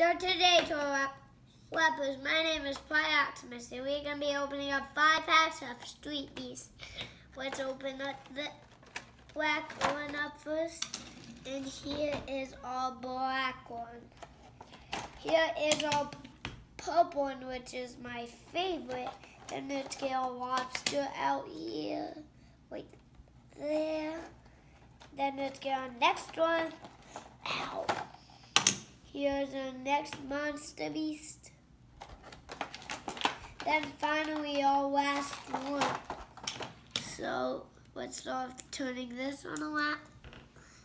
So today, Toy Wrappers, my name is Pryor Optimus, and we're going to be opening up five packs of Street. Let's open up the black one up first. And here is our black one. Here is our purple one, which is my favorite. Then let's get a lobster out here. Wait, there. Then let's get our next one. Here's our next monster beast. Then finally our last one. So let's start turning this one around.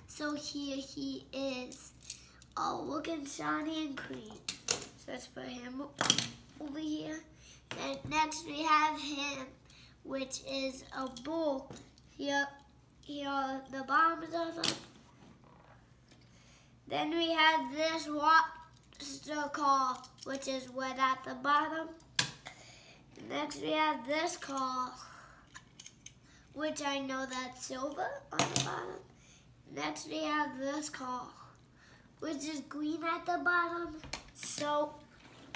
So here he is. Oh, looking shiny and clean. So let's put him over here. Then next we have him, which is a bull. Here, here are the bottoms of him. Then we have this lobster claw, which is wet at the bottom. Next we have this claw, which I know that's silver on the bottom. Next we have this claw, which is green at the bottom. So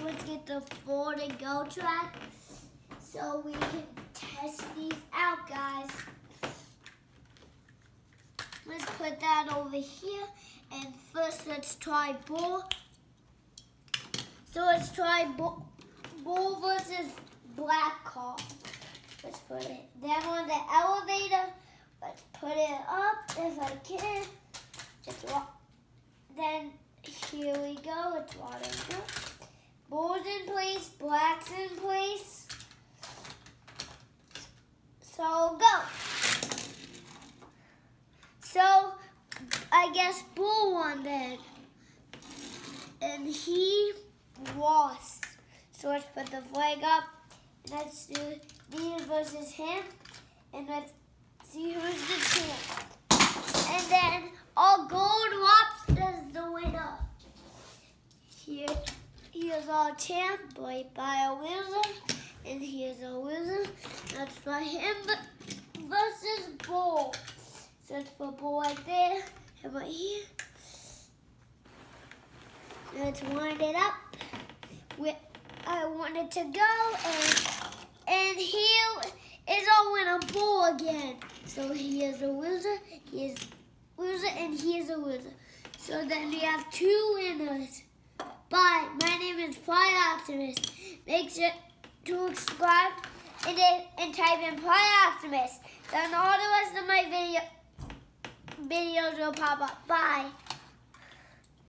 let's get the four to go track so we can test these out, guys. Let's put that over here. And first, let's try bull. So let's try bull, bull versus black car. Let's put it down on the elevator. Let's put it up if I can. Then here we go. It's water. Bull's in place, black's in place. So go. So I guess Bull won then. And he lost. So let's put the flag up. Let's do these versus him. And let's see who's the champ. And then all gold lobsters the winner. Here, here's our champ, played by a wizard. And here's a wizard. That's for him versus Bull. So let's put Bull right there. And right here. Let's wind it up. We, I wanted to go and and here is our winner bull again. So he is a loser, he is loser, and he is a loser. So then we have two winners. Bye. My name is Pryor Optimus. Make sure to subscribe and, and type in Pryor Optimus. Then all the rest of my videos will pop up. Bye.